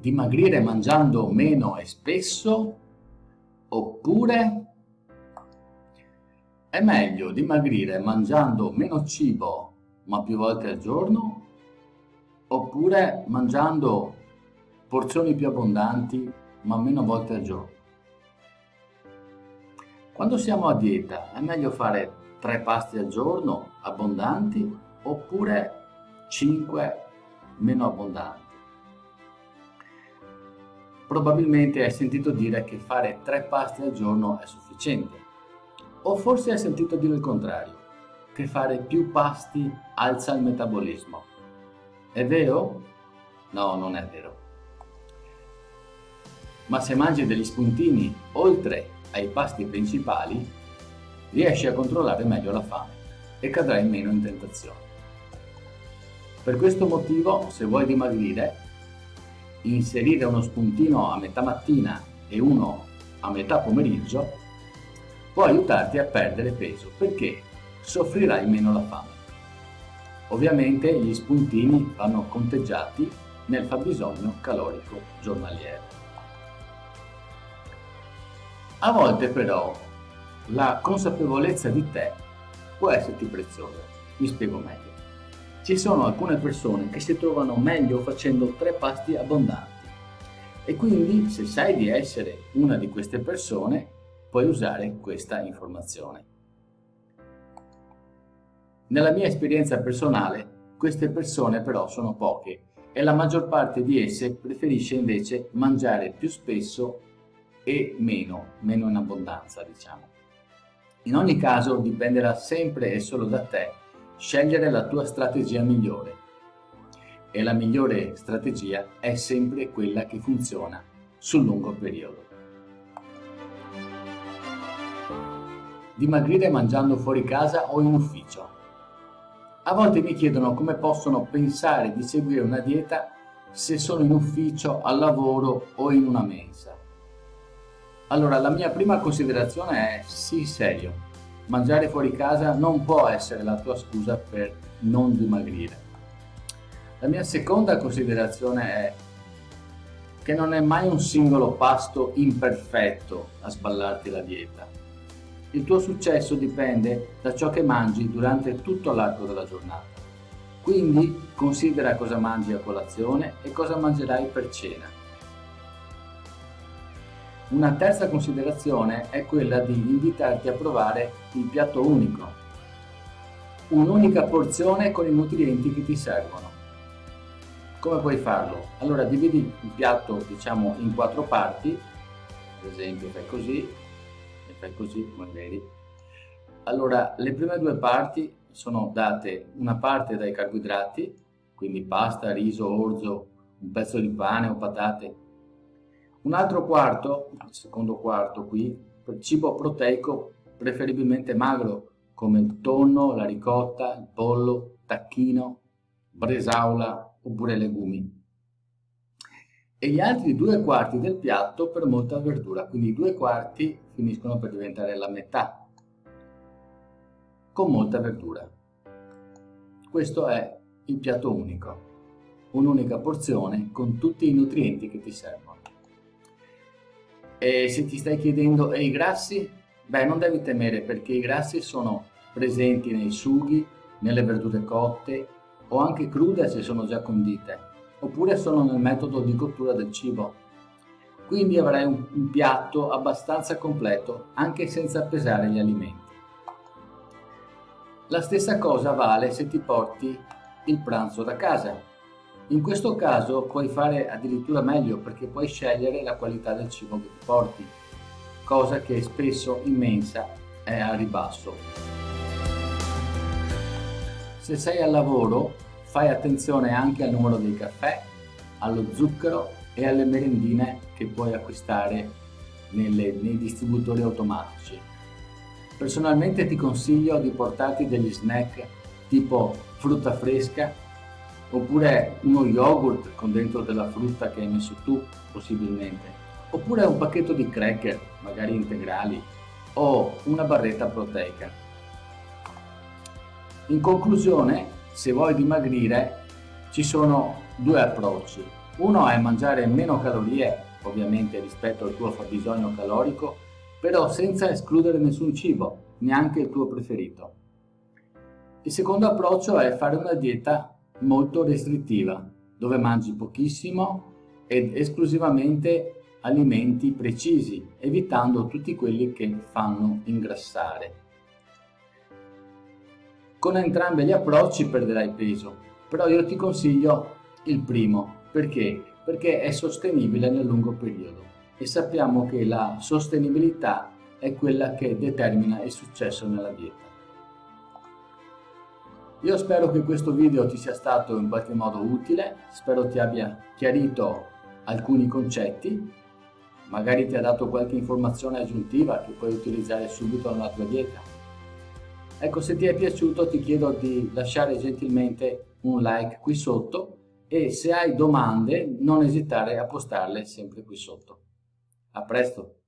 dimagrire mangiando meno e spesso oppure è meglio dimagrire mangiando meno cibo ma più volte al giorno oppure mangiando porzioni più abbondanti ma meno volte al giorno. Quando siamo a dieta è meglio fare tre pasti al giorno abbondanti oppure cinque meno abbondanti. Probabilmente hai sentito dire che fare tre pasti al giorno è sufficiente. O forse hai sentito dire il contrario, che fare più pasti alza il metabolismo. È vero? No, non è vero. Ma se mangi degli spuntini oltre ai pasti principali, riesci a controllare meglio la fame e cadrai meno in tentazione. Per questo motivo, se vuoi dimagrire, inserire uno spuntino a metà mattina e uno a metà pomeriggio può aiutarti a perdere peso perché soffrirai meno la fame. Ovviamente gli spuntini vanno conteggiati nel fabbisogno calorico giornaliero. A volte però la consapevolezza di te può esserti preziosa. Mi spiego meglio. Ci sono alcune persone che si trovano meglio facendo tre pasti abbondanti e quindi se sai di essere una di queste persone puoi usare questa informazione. Nella mia esperienza personale queste persone però sono poche e la maggior parte di esse preferisce invece mangiare più spesso e meno, meno in abbondanza diciamo. In ogni caso dipenderà sempre e solo da te scegliere la tua strategia migliore. E la migliore strategia è sempre quella che funziona sul lungo periodo. Dimagrire mangiando fuori casa o in ufficio. A volte mi chiedono come possono pensare di seguire una dieta se sono in ufficio, al lavoro o in una mensa. Allora, la mia prima considerazione è sì, serio mangiare fuori casa non può essere la tua scusa per non dimagrire. La mia seconda considerazione è che non è mai un singolo pasto imperfetto a sballarti la dieta. Il tuo successo dipende da ciò che mangi durante tutto l'arco della giornata. Quindi considera cosa mangi a colazione e cosa mangerai per cena una terza considerazione è quella di invitarti a provare il piatto unico, un'unica porzione con i nutrienti che ti servono. Come puoi farlo? Allora dividi il piatto diciamo in quattro parti, ad esempio fai così e fai così come vedi. Allora le prime due parti sono date una parte dai carboidrati, quindi pasta, riso, orzo, un pezzo di pane o patate un altro quarto, il secondo quarto qui, cibo proteico preferibilmente magro come il tonno, la ricotta, il pollo, tacchino, bresaola oppure legumi. E gli altri due quarti del piatto per molta verdura, quindi i due quarti finiscono per diventare la metà, con molta verdura. Questo è il piatto unico, un'unica porzione con tutti i nutrienti che ti servono. E se ti stai chiedendo, e i grassi? Beh, non devi temere perché i grassi sono presenti nei sughi, nelle verdure cotte o anche crude se sono già condite, oppure sono nel metodo di cottura del cibo. Quindi avrai un, un piatto abbastanza completo anche senza pesare gli alimenti. La stessa cosa vale se ti porti il pranzo da casa in questo caso puoi fare addirittura meglio perché puoi scegliere la qualità del cibo che ti porti, cosa che spesso in mensa è a ribasso. Se sei al lavoro, fai attenzione anche al numero dei caffè, allo zucchero e alle merendine che puoi acquistare nelle, nei distributori automatici. Personalmente ti consiglio di portarti degli snack tipo frutta fresca oppure uno yogurt con dentro della frutta che hai messo tu possibilmente, oppure un pacchetto di cracker, magari integrali, o una barretta proteica. In conclusione, se vuoi dimagrire, ci sono due approcci. Uno è mangiare meno calorie, ovviamente rispetto al tuo fabbisogno calorico, però senza escludere nessun cibo, neanche il tuo preferito. Il secondo approccio è fare una dieta molto restrittiva, dove mangi pochissimo ed esclusivamente alimenti precisi, evitando tutti quelli che fanno ingrassare. Con entrambi gli approcci perderai peso, però io ti consiglio il primo, perché? Perché è sostenibile nel lungo periodo e sappiamo che la sostenibilità è quella che determina il successo nella dieta. Io spero che questo video ti sia stato in qualche modo utile, spero ti abbia chiarito alcuni concetti, magari ti ha dato qualche informazione aggiuntiva che puoi utilizzare subito nella tua dieta. Ecco, se ti è piaciuto ti chiedo di lasciare gentilmente un like qui sotto e se hai domande non esitare a postarle sempre qui sotto. A presto!